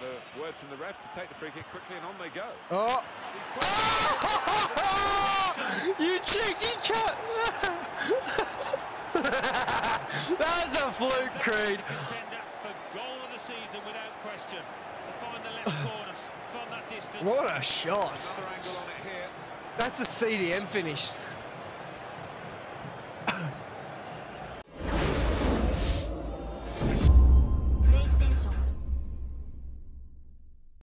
the word from the ref to take the free kick quickly, and on they go. Oh! you cheeky cat! That's a fluke, Creed. What a shot! That's a CDM finish.